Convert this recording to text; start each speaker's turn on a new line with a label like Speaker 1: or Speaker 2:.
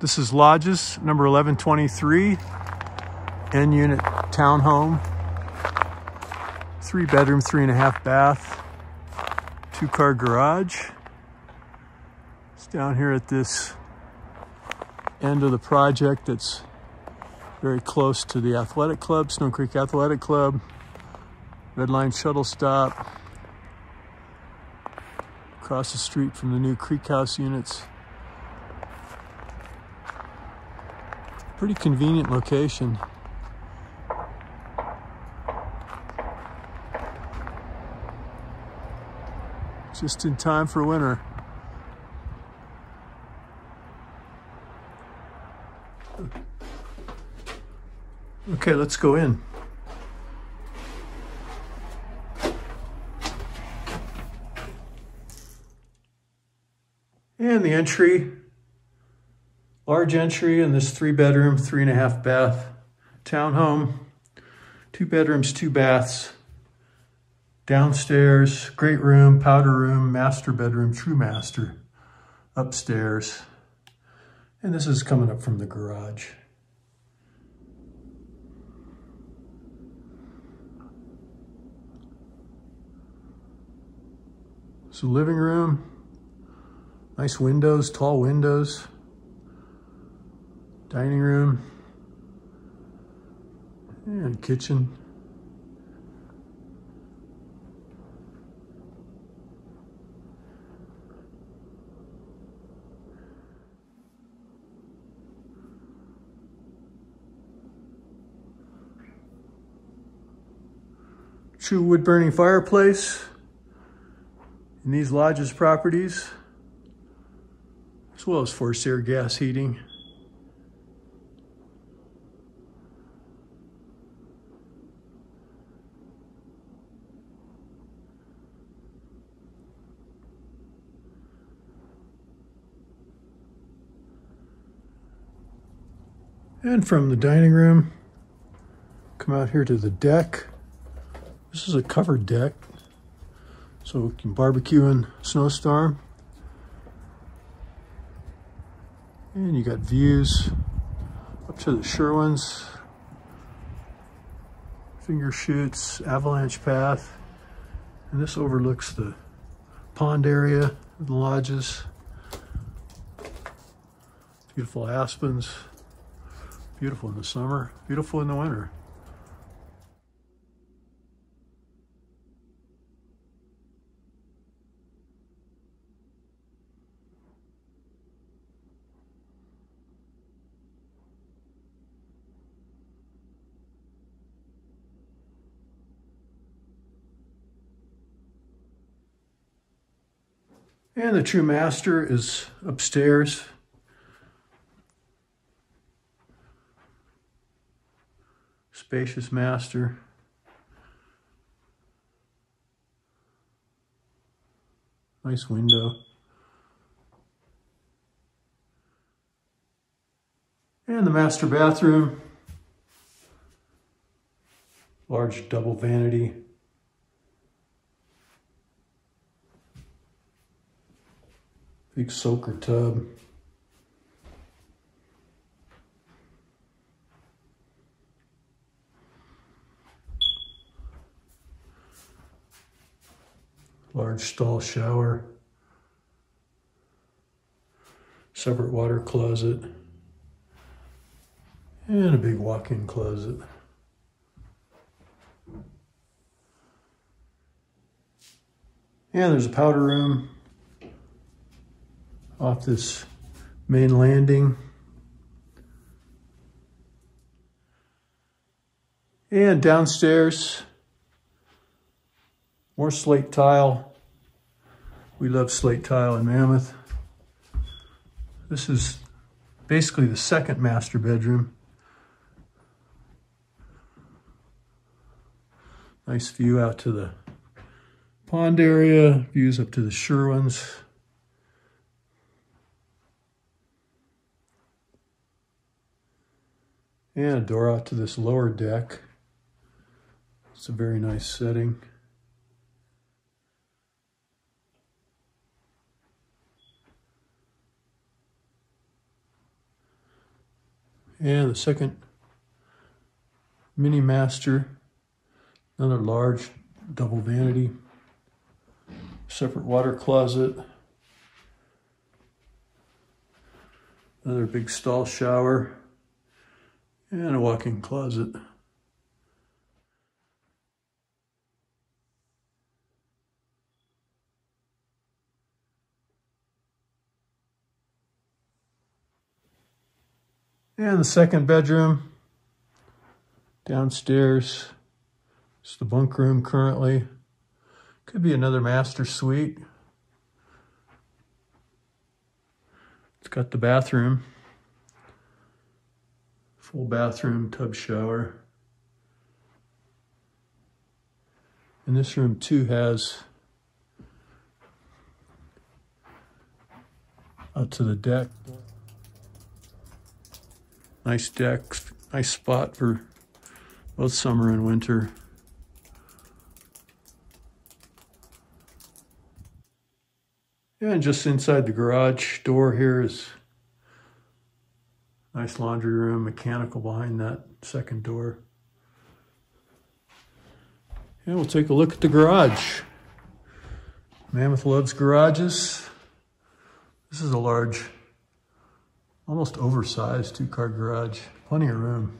Speaker 1: This is Lodges, number 1123, N unit townhome. Three bedroom, three and a half bath, two car garage. It's down here at this end of the project that's very close to the athletic club, Snowcreek Athletic Club, Red Line shuttle stop, across the street from the new Creek House units. Pretty convenient location. Just in time for winter. Okay, let's go in. And the entry, large entry in this three bedroom, three and a half bath townhome. Two bedrooms, two baths. Downstairs, great room, powder room, master bedroom, true master. Upstairs. And this is coming up from the garage. So living room, nice windows, tall windows, dining room, and kitchen. True wood burning fireplace in these lodges properties, as well as forced air gas heating. And from the dining room, come out here to the deck. This is a covered deck. So we can barbecue in snowstorm. And you got views up to the Sherwins, finger chutes, avalanche path. And this overlooks the pond area, the lodges. Beautiful aspens. Beautiful in the summer, beautiful in the winter. And the true master is upstairs. Spacious master. Nice window. And the master bathroom. Large double vanity. Big soaker tub. Large stall shower. Separate water closet. And a big walk-in closet. And there's a powder room off this main landing. And downstairs, more slate tile. We love slate tile in Mammoth. This is basically the second master bedroom. Nice view out to the pond area, views up to the Sherwins. And a door out to this lower deck. It's a very nice setting. And the second mini master, another large double vanity, separate water closet, another big stall shower, and a walk-in closet. And the second bedroom downstairs. It's the bunk room currently. Could be another master suite. It's got the bathroom. Full bathroom, tub shower. And this room too has out to the deck. Nice deck, nice spot for both summer and winter. Yeah, and just inside the garage door here is nice laundry room, mechanical behind that second door. And we'll take a look at the garage. Mammoth loves garages. This is a large almost oversized two-car garage. Plenty of room.